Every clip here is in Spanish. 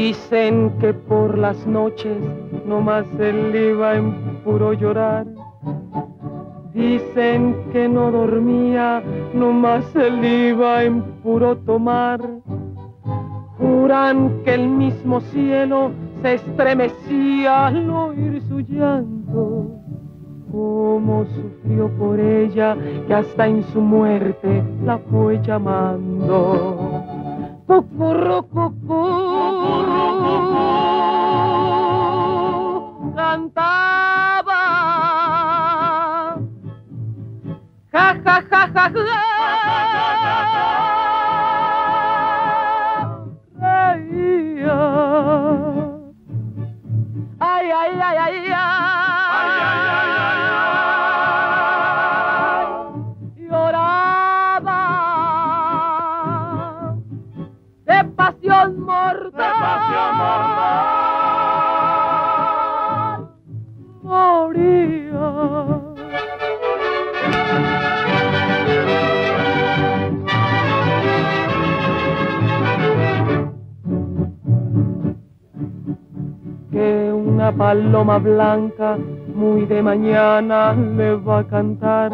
Dicen que por las noches nomás él iba en puro llorar. Dicen que no dormía, nomás él iba en puro tomar. Juran que el mismo cielo se estremecía al oír su llanto. Cómo sufrió por ella que hasta en su muerte la fue llamando. Ja, ja, ja, ja, ja. Reía. Ay, ay, ay, ay, ay. Lloraba de pasión mortal. Moría. Paloma blanca muy de mañana le va a cantar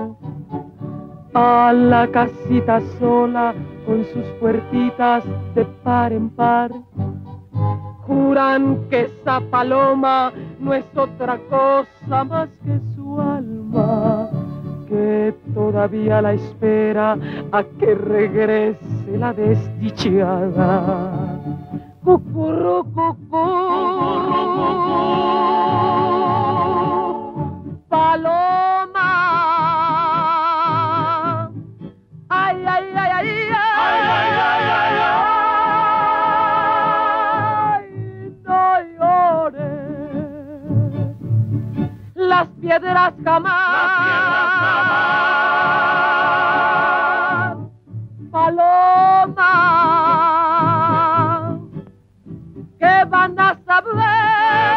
a la casita sola con sus puertitas de par en par. Juran que esa paloma no es otra cosa más que su alma, que todavía la espera a que regrese la desdichada. Cucurru, cucú. Las piedras jamás. Paloma. ¿Qué van a saber?